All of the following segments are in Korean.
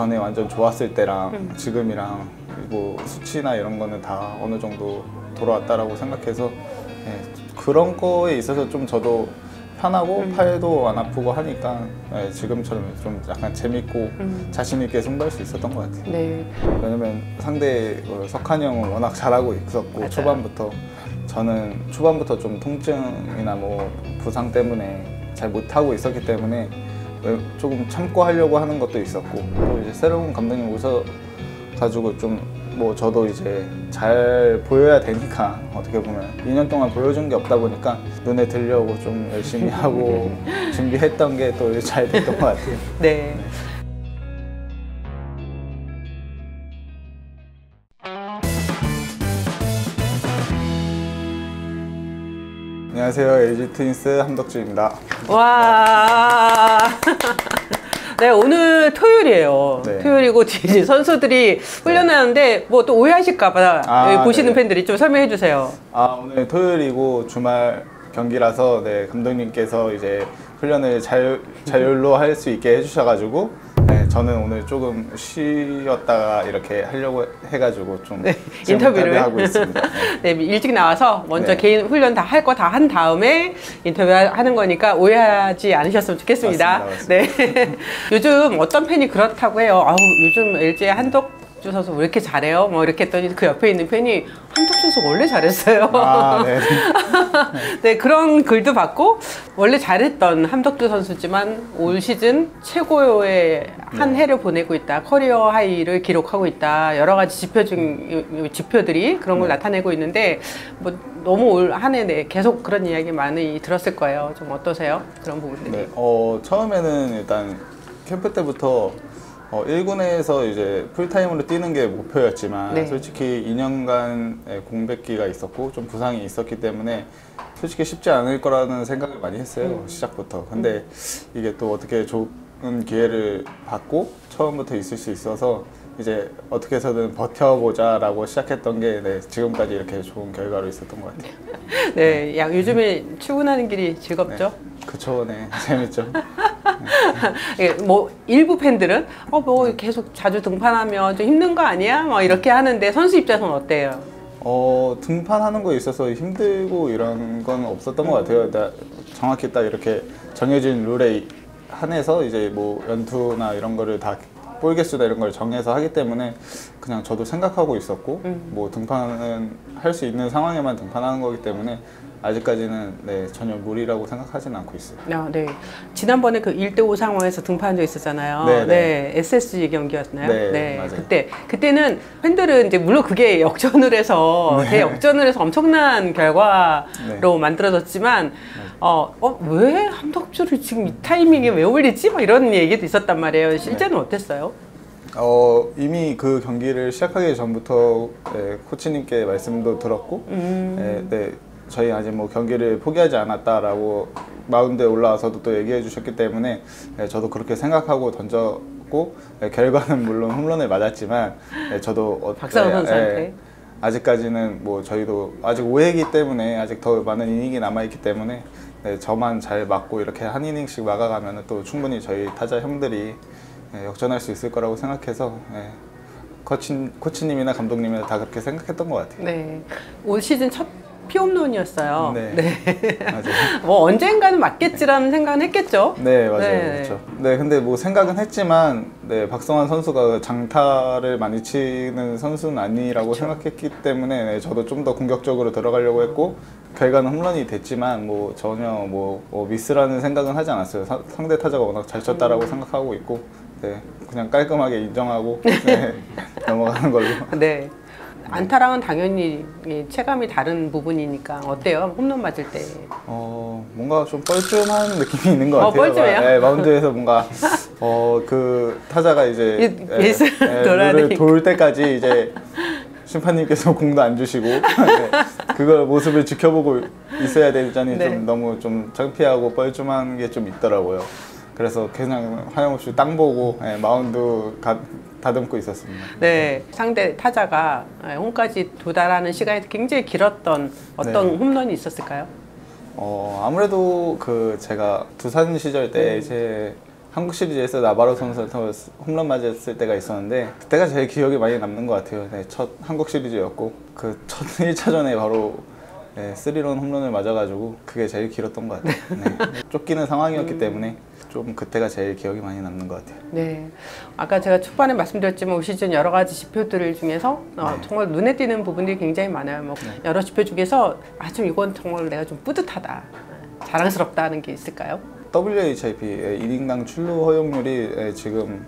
그 전에 완전 좋았을 때랑 음. 지금이랑 뭐 수치나 이런 거는 다 어느 정도 돌아왔다라고 생각해서 예, 그런 거에 있어서 좀 저도 편하고 음. 팔도 안 아프고 하니까 예, 지금처럼 좀 약간 재밌고 음. 자신 있게 승부할 수 있었던 것 같아요. 네. 왜냐면 상대 어, 석한이 형은 워낙 잘하고 있었고 맞아요. 초반부터 저는 초반부터 좀 통증이나 뭐 부상 때문에 잘 못하고 있었기 때문에 왜- 조금 참고 하려고 하는 것도 있었고 또 이제 새로운 감독님 오셔 가지고 좀 뭐 저도 이제 잘 보여야 되니까 어떻게 보면 2년 동안 보여준 게 없다 보니까 눈에 들려고 좀 열심히 하고 준비했던 게 또 잘 됐던 것 같아요. 네. 안녕하세요 LG 트윈스 함덕주입니다. 와. 네, 오늘 토요일이에요. 네. 토요일이고 이제 선수들이 훈련하는데 뭐 또 오해하실까봐 아, 여기 보시는 네. 팬들이 좀 설명해 주세요. 아 오늘 토요일이고 주말 경기라서 네 감독님께서 이제 훈련을 자유, 자율로 할 수 있게 해주셔가지고 네, 저는 오늘 조금 쉬었다가 이렇게 하려고 해가지고 좀 네, 인터뷰를 하고 있습니다. 네. 네, 일찍 나와서 먼저 네. 개인 훈련 다 할 거 다 한 다음에 인터뷰하는 거니까 오해하지 않으셨으면 좋겠습니다. 맞습니다, 네. 요즘 어떤 팬이 그렇다고 해요. 아우, 요즘 LG 한덕 주 선수 왜 이렇게 잘해요? 뭐 이렇게 했더니 그 옆에 있는 팬이 한덕주 선수 원래 잘했어요. 아, 네. 네, 그런 글도 받고 원래 잘했던 함덕주 선수지만 올 시즌 최고의 한 네. 해를 보내고 있다. 커리어 하이를 기록하고 있다. 여러 가지 지표 중 지표들이 그런 걸 네. 나타내고 있는데 뭐 너무 올 한 해 내 계속 그런 이야기 많이 들었을 거예요. 좀 어떠세요? 그런 부분들이. 네, 어, 처음에는 일단 캠프 때부터 어, 1군에서 이제 풀타임으로 뛰는 게 목표였지만 네. 솔직히 2년간의 공백기가 있었고 좀 부상이 있었기 때문에 솔직히 쉽지 않을 거라는 생각을 많이 했어요 음. 시작부터. 근데 이게 또 어떻게 좋은 기회를 받고 처음부터 있을 수 있어서 이제 어떻게 해서든 버텨보자 라고 시작했던 게 네, 지금까지 이렇게 좋은 결과로 있었던 것 같아요. 네, 야, 요즘에 출근하는 길이 즐겁죠? 그쵸 네. 재밌죠. 예, 뭐 일부 팬들은 어 뭐 계속 자주 등판하면 좀 힘든 거 아니야? 뭐 이렇게 하는데 선수 입장에서는 어때요? 어, 등판하는 거에 있어서 힘들고 이런 건 없었던 것 같아요. 나 정확히 딱 이렇게 정해진 룰에 한해서 이제 뭐 연투나 이런 거를 다 볼 개수나 이런 걸 정해서 하기 때문에 그냥 저도 생각하고 있었고 음. 뭐 등판은 할 수 있는 상황에만 등판하는 거기 때문에 아직까지는 네, 전혀 무리라고 생각하진 않고 있어요. 아, 네. 지난번에 그 1대5 상황에서 등판한 적 있었잖아요. 네, 네, 네. SSG 경기였나요? 네, 맞아요. 그때 그때는 팬들은 이제 물론 그게 역전을 해서 네. 대역전을 해서 엄청난 결과로 네. 만들어졌지만 어, 어, 왜 함덕주를 지금 이 타이밍에 왜 올리지? 막 이런 얘기도 있었단 말이에요. 실제는 어땠어요? 어, 이미 그 경기를 시작하기 전부터 네, 코치님께 말씀도 들었고 음. 네, 네, 저희 아직 뭐 경기를 포기하지 않았다라고 마운드에 올라와서도 또 얘기해 주셨기 때문에 네, 저도 그렇게 생각하고 던졌고 네, 결과는 물론 홈런을 맞았지만 네, 저도 어, 박상호 선수한테? 네, 아직까지는 뭐 저희도 아직 5회이기 때문에 아직 더 많은 이닝이 남아 있기 때문에 네, 저만 잘 맞고 이렇게 한 이닝씩 막아가면 또 충분히 저희 타자 형들이 네, 역전할 수 있을 거라고 생각해서 네, 코치, 코치님이나 감독님이나 다 그렇게 생각했던 것 같아요. 네. 올 시즌 첫 피홈런이었어요. 네. 맞아요. 뭐 언젠가는 맞겠지라는 생각은 했겠죠. 네 맞아요 네. 그렇죠. 네 근데 뭐 생각은 했지만 네 박성환 선수가 장타를 많이 치는 선수는 아니라고 생각했기 때문에 네, 저도 좀 더 공격적으로 들어가려고 했고 결과는 홈런이 됐지만 뭐 전혀 뭐, 뭐 미스라는 생각은 하지 않았어요. 사- 상대 타자가 워낙 잘 쳤다라고 생각하고 있고 네 그냥 깔끔하게 인정하고 네, 넘어가는 걸로. 네. 안타랑은 당연히 이 체감이 다른 부분이니까 어때요? 홈런 맞을 때. 어 뭔가 좀 뻘쭘한 느낌이 있는 것 어, 같아요. 뻘쭘해요? 네, 마운드에서 뭔가 어 그 타자가 이제 이- 베이스를 돌아야 룰을 되니까. 돌 때까지 이제 심판님께서 공도 안 주시고 네, 그걸 모습을 지켜보고 있어야 되자니 네. 좀 너무 좀 창피하고 뻘쭘한 게 좀 있더라고요. 그래서 그냥 하염없이 땅 보고 네, 마운드 가, 다듬고 있었습니다. 네. 상대 타자가 홈까지 도달하는 시간이 굉장히 길었던 어떤 네. 홈런이 있었을까요? 어 아무래도 그 제가 두산 시절 때 이제 한국 시리즈에서 나바로 선수한테 홈런 맞았을 때가 있었는데 그때가 제일 기억에 많이 남는 것 같아요. 네, 첫 한국 시리즈였고 그 첫 1차전에 바로 네, 스리런 홈런을 맞아가지고 그게 제일 길었던 것 같아요. 네. 쫓기는 상황이었기 때문에 좀 그때가 제일 기억이 많이 남는 것 같아요. 네. 아까 제가 초반에 말씀드렸지만 올 시즌 여러 가지 지표들 중에서 어, 네. 정말 눈에 띄는 부분들이 굉장히 많아요. 뭐 여러 지표 중에서 아 좀 이건 정말 내가 좀 뿌듯하다, 자랑스럽다 하는 게 있을까요? WHIP 의 1인당 출루 허용률이 예, 지금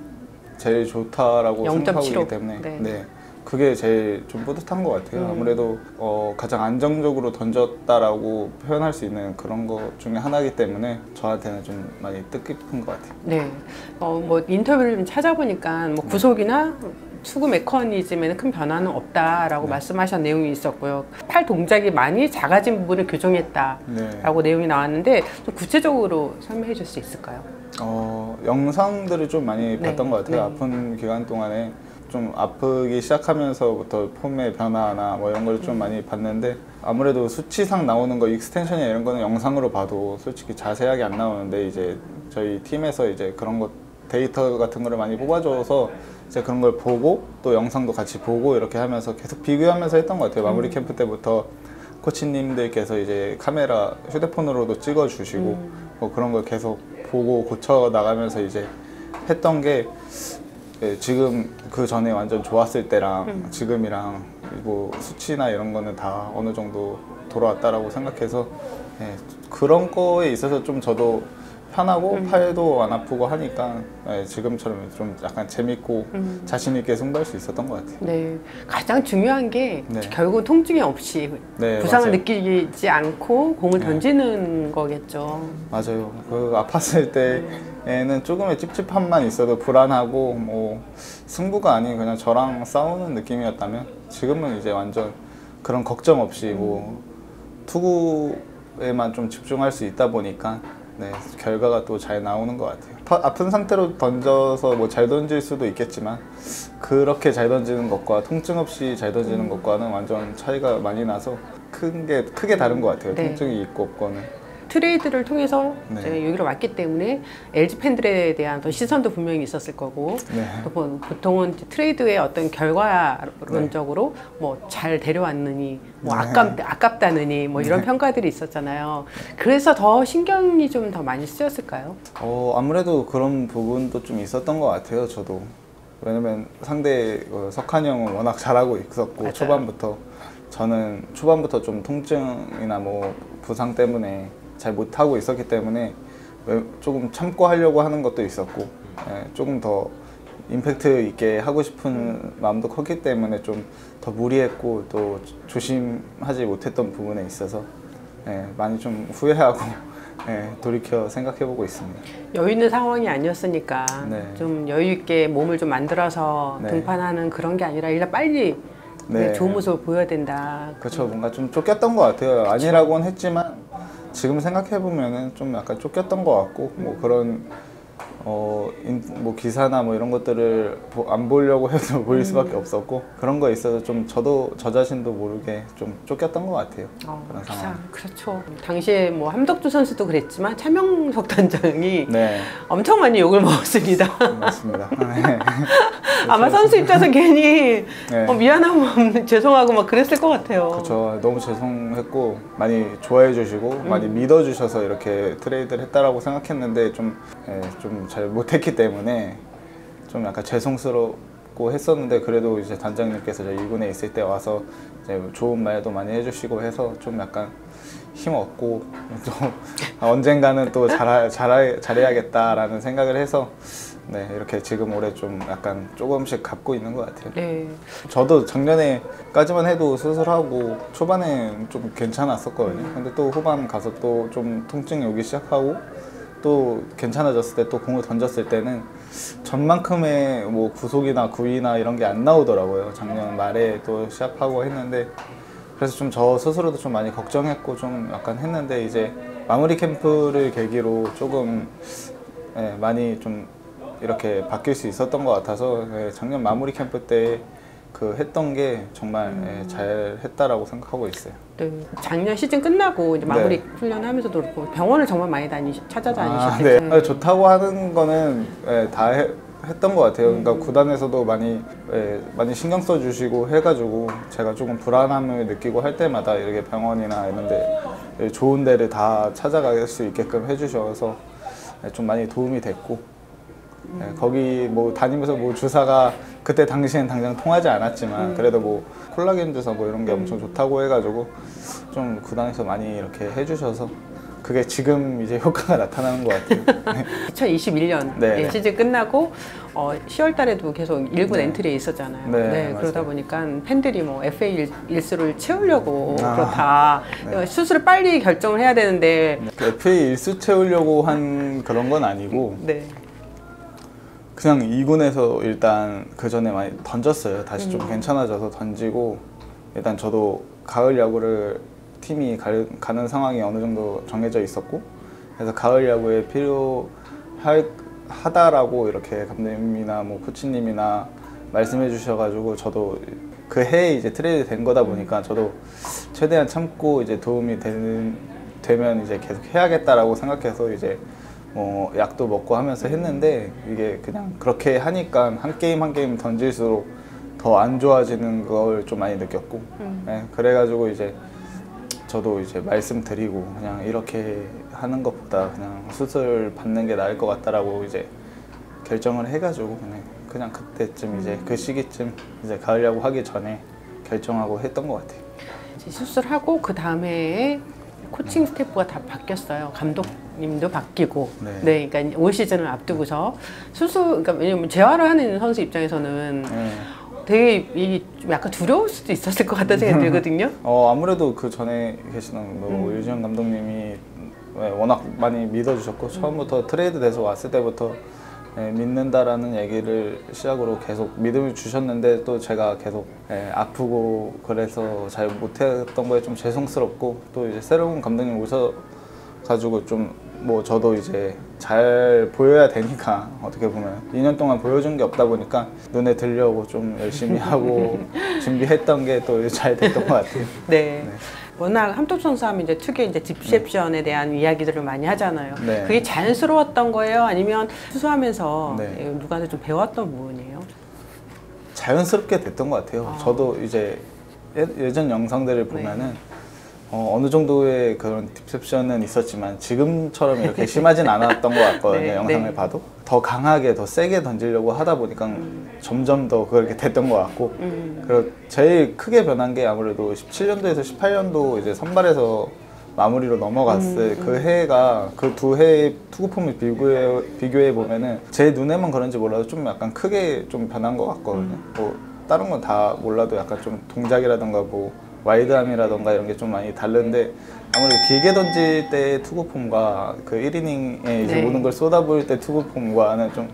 제일 좋다라고 0.75. 생각하고 있기 때문에 네. 네. 그게 제일 좀 뿌듯한 것 같아요. 음. 아무래도 어, 가장 안정적으로 던졌다라고 표현할 수 있는 그런 것 중에 하나이기 때문에 저한테는 좀 많이 뜻깊은 것 같아요. 네. 어, 뭐 인터뷰를 좀 찾아보니까 뭐 구속이나 투구 메커니즘에는 큰 변화는 없다라고 말씀하신 내용이 있었고요. 팔 동작이 많이 작아진 부분을 교정했다라고 네. 내용이 나왔는데 좀 구체적으로 설명해 줄 수 있을까요? 어, 영상들을 좀 많이 네. 봤던 것 같아요. 네. 아픈 기간 동안에 좀 아프기 시작하면서부터 폼의 변화나 뭐 이런 걸 음. 좀 많이 봤는데 아무래도 수치상 나오는 거 extension이나 이런 거는 영상으로 봐도 솔직히 자세하게 안 나오는데 이제 저희 팀에서 이제 그런 것 데이터 같은 거를 많이 뽑아줘서 이제 그런 걸 보고 또 영상도 같이 보고 이렇게 하면서 계속 비교하면서 했던 것 같아요. 마무리 캠프 때부터 코치님들께서 이제 카메라 휴대폰으로도 찍어주시고 뭐 그런 걸 계속 보고 고쳐 나가면서 이제 했던 게 예, 지금 그 전에 완전 좋았을 때랑 지금이랑 뭐 수치나 이런 거는 다 어느 정도 돌아왔다라고 생각해서 예, 그런 거에 있어서 좀 저도 편하고 팔도 안 아프고 하니까 예, 지금처럼 좀 약간 재밌고 자신 있게 승부할 수 있었던 것 같아요. 네, 가장 중요한 게 네. 결국 통증이 없이 네, 부상을 맞아요. 느끼지 않고 공을 네. 던지는 거겠죠. 맞아요. 그 아팠을 때에는 조금의 찝찝함만 있어도 불안하고 뭐 승부가 아닌 그냥 저랑 싸우는 느낌이었다면 지금은 이제 완전 그런 걱정 없이 뭐 투구에만 좀 집중할 수 있다 보니까 네, 결과가 또 잘 나오는 것 같아요. 파- 아픈 상태로 던져서 뭐 잘 던질 수도 있겠지만 그렇게 잘 던지는 것과 통증 없이 잘 던지는 것과는 완전 차이가 많이 나서 큰 게 크게 다른 것 같아요. 네. 통증이 있고 없고는. 트레이드를 통해서 네. 이제 여기로 왔기 때문에 LG 팬들에 대한 어떤 시선도 분명히 있었을 거고 네. 또뭐 보통은 트레이드의 어떤 결과론적으로 뭐 잘 데려왔느니 뭐 네. 아깝 아깝다느니 뭐 이런 평가들이 있었잖아요. 그래서 더 신경이 좀 더 많이 쓰였을까요? 어, 아무래도 그런 부분도 좀 있었던 것 같아요, 저도. 왜냐면 상대 어, 석환이 형은 워낙 잘하고 있었고, 맞아요. 초반부터. 저는 초반부터 좀 통증이나 뭐 부상 때문에 잘 못하고 있었기 때문에 왜- 조금 참고 하려고 하는 것도 있었고, 예, 조금 더 임팩트 있게 하고 싶은 마음도 컸기 때문에 좀 더 무리했고 또 조심하지 못했던 부분에 있어서 예, 많이 좀 후회하고 예, 돌이켜 생각해보고 있습니다. 여유 있는 상황이 아니었으니까 네. 좀 여유 있게 몸을 좀 만들어서 네. 등판하는 그런 게 아니라 일단 빨리 네. 네, 좋은 모습을 보여야 된다. 그렇죠. 뭔가 좀 쫓겼던 것 같아요. 아니라고는 했지만 지금 생각해 보면은 좀 약간 쫓겼던 것 같고 뭐 그런 어, 인- 뭐 기사나 뭐 이런 것들을 보- 안 보려고 해도 보일 수밖에 없었고 그런 거에 있어서 좀 저도 저 자신도 모르게 좀 쫓겼던 것 같아요. 어, 그런 기사, 상황. 그렇죠. 당시에 뭐 함덕주 선수도 그랬지만 차명석 단장이 네, 엄청 많이 욕을 먹었습니다. 맞습니다. 네. 아마 선수 입장에서 괜히 네. 어, 미안하고 죄송하고 막 그랬을 것 같아요. 그렇죠. 너무 죄송했고 많이 좋아해 주시고 많이 음. 믿어 주셔서 이렇게 트레이드를 했다라고 생각했는데 좀좀 잘 못했기 때문에 좀 약간 죄송스럽고 했었는데 그래도 이제 단장님께서 저희 1군에 있을 때 와서 이제 좋은 말도 많이 해주시고 해서 좀 약간 힘 얻고 또 언젠가는 또 잘하, 잘하, 잘해야겠다라는 생각을 해서 네 이렇게 지금 올해 좀 약간 조금씩 갖고 있는 것 같아요. 네. 저도 작년에까지만 해도 수술하고 초반에 좀 괜찮았었거든요. 근데 또 후반 가서 또 좀 통증이 오기 시작하고 또 괜찮아졌을 때 또 공을 던졌을 때는 전만큼의 뭐 구속이나 구위나 이런 게 안 나오더라고요. 작년 말에 또 시합하고 했는데 그래서 좀 저 스스로도 좀 많이 걱정했고 좀 약간 했는데 이제 마무리 캠프를 계기로 조금 예, 많이 좀 이렇게 바뀔 수 있었던 것 같아서 예, 작년 마무리 캠프 때 그 했던 게 정말 음. 예, 잘 했다라고 생각하고 있어요. 네. 작년 시즌 끝나고 이제 마무리 네. 훈련하면서도 그렇고 병원을 정말 많이 다니 아, 찾아다니셨죠. 네. 아, 좋다고 하는 거는 예, 다 해- 했던 것 같아요. 그러니까 구단에서도 많이 예, 많이 신경 써주시고 해가지고 제가 조금 불안함을 느끼고 할 때마다 이렇게 병원이나 이런데 예, 좋은 데를 다 찾아갈 수 있게끔 해주셔서 예, 좀 많이 도움이 됐고 예, 거기 뭐 다니면서 뭐 주사가 그때 당시엔 당장 통하지 않았지만 그래도 뭐 콜라겐 주사 뭐 이런 게 엄청 좋다고 해가지고 좀 구단에서 많이 이렇게 해주셔서 그게 지금 이제 효과가 나타나는 것 같아요. 2021년 네. 예, 시즌 끝나고 어, 10월 달에도 계속 일군 네. 엔트리에 있었잖아요. 네, 그러다 맞아요. 보니까 팬들이 뭐 FA 일, 일수를 채우려고 아, 그렇다. 네. 수술을 빨리 결정을 해야 되는데 그 FA 일수 채우려고 한 그런 건 아니고 네. 그냥 2군에서 일단 그 전에 많이 던졌어요. 다시 좀 괜찮아져서 던지고 일단 저도 가을 야구를 팀이 갈- 가는 상황이 어느 정도 정해져 있었고 그래서 가을 야구에 필요할 하다라고 이렇게 감독님이나 뭐 코치님이나 말씀해 주셔가지고 저도 그 해에 이제 트레이드 된 거다 보니까 저도 최대한 참고 이제 도움이 되는 되면 이제 계속 해야겠다라고 생각해서 이제 뭐 약도 먹고 하면서 했는데 이게 그냥 그렇게 하니까 한 게임 한 게임 던질수록 더 안 좋아지는 걸 좀 많이 느꼈고 네, 그래가지고 이제 저도 이제 말씀드리고 그냥 이렇게 하는 것보다 그냥 수술 받는 게 나을 것 같다라고 이제 결정을 해가지고 그냥, 그냥 그때쯤 이제 그 시기쯤 이제 가을 야구 하기 전에 결정하고 했던 것 같아요. 이제 수술하고 그 다음에 코칭 스태프가 다 바뀌었어요. 감독 님도 바뀌고. 네. 네. 그러니까 올 시즌을 앞두고서 수술, 그러니까 왜냐면 재활을 하는 선수 입장에서는 네. 되게 이 좀 약간 두려울 수도 있었을 것 같다는 생각이 들거든요. 어 아무래도 그 전에 계시는 뭐 음. 유지현 감독님이 네, 워낙 많이 믿어주셨고 처음부터 트레이드 돼서 왔을 때부터 네, 믿는다라는 얘기를 시작으로 계속 믿음을 주셨는데 또 제가 계속 네, 아프고 그래서 잘 못했던 거에 좀 죄송스럽고 또 이제 새로운 감독님 오셔 가지고 좀 뭐 저도 이제 잘 보여야 되니까 어떻게 보면 2년 동안 보여준 게 없다 보니까 눈에 들려고 좀 열심히 하고 준비했던 게 또 잘 됐던 것 같아요. 네. 워낙 함톱 선수 하면 이제 특유의 이제 딥셉션에 대한 이야기들을 많이 하잖아요. 네. 그게 자연스러웠던 거예요? 아니면 수수하면서 네. 예, 누구한테 좀 배웠던 부분이에요? 자연스럽게 됐던 것 같아요. 저도 이제 예, 예전 영상들을 보면은 어, 어느 정도의 그런 딥셉션은 있었지만 지금처럼 이렇게 심하진 않았던 것 같거든요. 네, 영상을 네. 봐도 더 강하게 더 세게 던지려고 하다 보니까 점점 더 그렇게 됐던 것 같고 음. 그리고 제일 크게 변한 게 아무래도 17년도에서 18년도 이제 선발에서 마무리로 넘어갔을 그 해가 그 두 해의 투구 폼을 비교해 비교해 보면은 제 눈에만 그런지 몰라도 좀 약간 크게 좀 변한 것 같거든요. 뭐 다른 건 다 몰라도 약간 좀 동작이라던가 뭐 와이드암이라던가 이런 게 좀 많이 다른데 아무래도 길게 던질 때 투구 폼과 그 1이닝에 이제 네. 모든 걸 쏟아부을 때 투구 폼과는 좀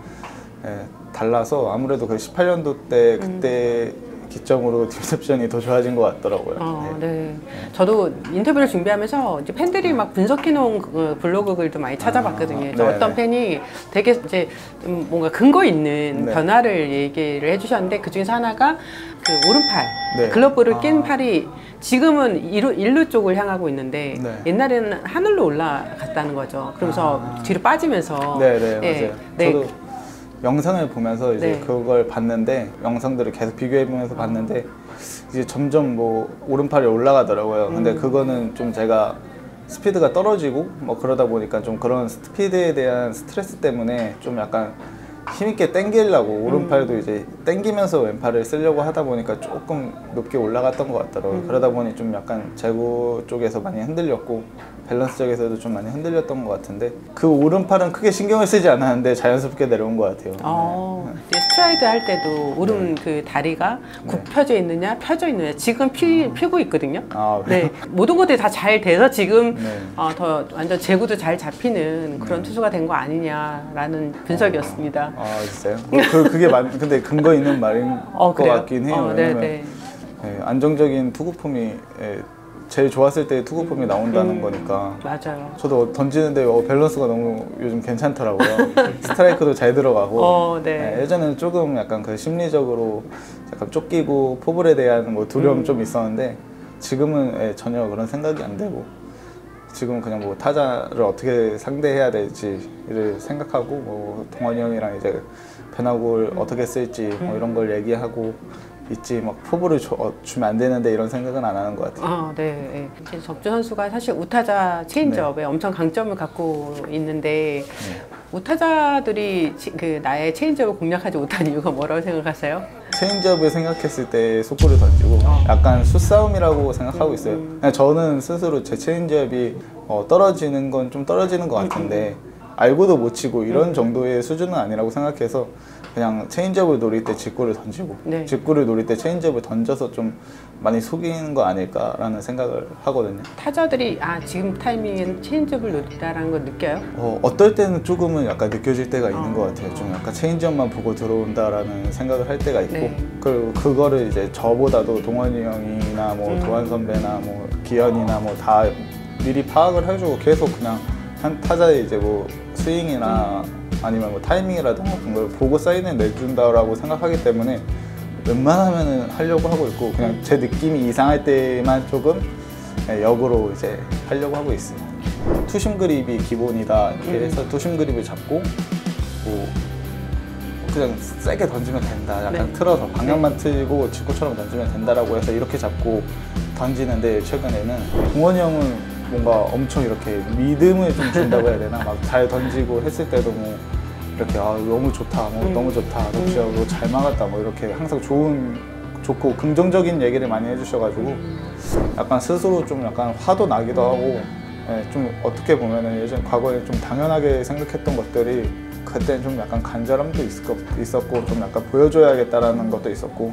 예, 달라서 아무래도 그 18년도 때 그때 기점으로 deception이 더 좋아진 것 같더라고요. 어, 네. 네. 저도 인터뷰를 준비하면서 이제 팬들이 막 분석해놓은 그 블로그 글도 많이 찾아봤거든요. 그래서 네, 어떤 네. 팬이 되게 이제 좀 뭔가 근거 있는 네. 변화를 얘기를 해주셨는데 그 중에서 하나가 그 오른팔 네. 글러브를 낀 아. 팔이 지금은 일루, 일루 쪽을 향하고 있는데 네. 옛날에는 하늘로 올라갔다는 거죠. 그러면서 아. 뒤로 빠지면서 네, 네, 예, 맞아요. 네. 저도 영상을 보면서 이제 네. 그걸 봤는데 영상들을 계속 비교해 보면서 봤는데 이제 점점 뭐 오른팔이 올라가더라고요. 근데 음. 그거는 좀 제가 스피드가 떨어지고 뭐 그러다 보니까 좀 그런 스피드에 대한 스트레스 때문에 좀 약간 힘있게 당기려고 오른팔도 음. 이제 당기면서 왼팔을 쓰려고 하다 보니까 조금 높게 올라갔던 것 음. 같더라고요. 그러다 보니 좀 약간 제구 쪽에서 많이 흔들렸고 밸런스 쪽에서도 좀 많이 흔들렸던 것 같은데 그 오른팔은 크게 신경을 쓰지 않았는데 자연스럽게 내려온 것 같아요. 어, 이제 스트라이드 할 때도 오른 네. 그 다리가 굽혀져 있느냐 펴져 있느냐 지금 피, 펴고 있거든요. 아, 네, 모든 것들이 다 잘 돼서 지금 네. 어, 더 완전 제구도 잘 잡히는 그런 투수가 된 거 아니냐라는 분석이었습니다. 아 진짜요? 뭐 그, 그게 맞, 근데 근거 있는 말인 어, 것 그래요? 같긴 해요. 어, 네, 네. 예, 안정적인 투구 폼이 예, 제일 좋았을 때 투구 폼이 나온다는 음. 거니까 맞아요. 저도 던지는데 어, 밸런스가 너무 요즘 괜찮더라고요. 스트라이크도 잘 들어가고 어, 네. 예, 예전에는 조금 약간 그 심리적으로 약간 쫓기고 포볼에 대한 뭐 두려움 음. 좀 있었는데 지금은 예, 전혀 그런 생각이 안 되고 지금은 그냥 뭐 타자를 어떻게 상대해야 될지를 생각하고 뭐 동원이 형이랑 이제 변화구를 어떻게 쓸지 뭐 이런 걸 얘기하고 있지 막 포볼을 줘- 어, 주면 안 되는데 이런 생각은 안 하는 것 같아요. 아, 네. 네. 적주 선수가 사실 우타자 체인지업에 엄청 강점을 갖고 있는데 네. 우타자들이 치- 그 나의 체인지업을 공략하지 못한 이유가 뭐라고 생각하세요? 체인지업을 생각했을 때 속구를 던지고 어. 약간 수싸움이라고 생각하고 있어요. 그냥 저는 스스로 제 체인지업이 어, 떨어지는 건 좀 떨어지는 것 같은데 알고도 못 치고 이런 정도의 수준은 아니라고 생각해서 그냥 체인지업을 노릴 때 직구를 던지고 네. 직구를 노릴 때 체인지업을 던져서 좀 많이 속이는 거 아닐까라는 생각을 하거든요. 타자들이 아 지금 타이밍엔 체인지업을 노린다라는 걸 느껴요? 어, 어떨 때는 조금은 약간 느껴질 때가 있는 어. 것 같아요. 좀 약간 체인지업만 보고 들어온다라는 생각을 할 때가 있고 네. 그리고 그거를 이제 저보다도 동원이 형이나 뭐 음. 도환 선배나 뭐 기연이나 뭐 다 미리 파악을 해주고 계속 그냥 한 타자의 이제 뭐 스윙이나 아니면 뭐 타이밍이라든가 그런 걸 보고 사인을 내준다라고 생각하기 때문에 웬만하면은 하려고 하고 있고 그냥 제 느낌이 이상할 때만 조금 네, 역으로 이제 하려고 하고 있어요. 투심 그립이 기본이다 이렇게 음. 해서 투심 그립을 잡고 뭐 그냥 세게 던지면 된다. 약간 네. 틀어서 방향만 틀고 직구처럼 던지면 된다라고 해서 이렇게 잡고 던지는데 최근에는 동원이 형은 뭔가 엄청 이렇게 믿음을 좀 준다고 해야 되나 막 잘 던지고 했을 때도 뭐 이렇게 아 너무 좋다, 뭐 음. 너무 좋다, 덕시야 너잘 막았다, 뭐 이렇게 항상 좋은 좋고 긍정적인 얘기를 많이 해주셔가지고 약간 스스로 좀 약간 화도 나기도 하고 예, 좀 어떻게 보면은 예전 과거에 좀 당연하게 생각했던 것들이 그때는 좀 약간 간절함도 있었고 좀 약간 보여줘야겠다라는 것도 있었고